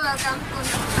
我刚滚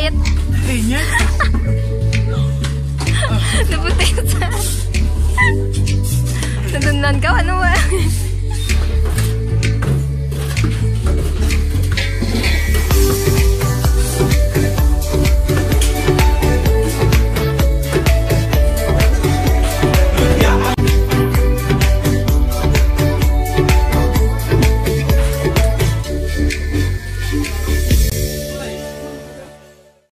Pait. Ingat. Nabutin sa... Nadundan ka, ano ba?